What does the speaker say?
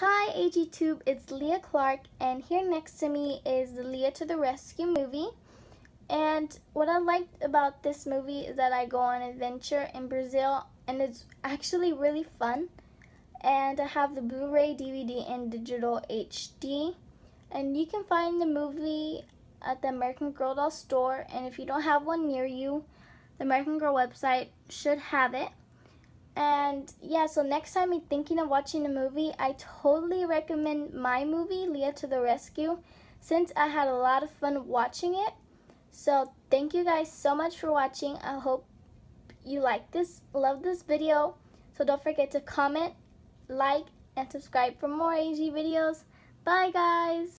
Hi AGTube, it's Lea Clark and here next to me is the Lea to the Rescue movie. And what I liked about this movie is that I go on an adventure in Brazil and it's actually really fun. And I have the Blu-ray, DVD, and digital HD. And you can find the movie at the American Girl doll store and if you don't have one near you, the American Girl website should have it. And yeah, so next time you're thinking of watching a movie, I totally recommend my movie, Lea to the Rescue, since I had a lot of fun watching it. So thank you guys so much for watching. I hope you like this, love this video. So don't forget to comment, like, and subscribe for more AG videos. Bye guys!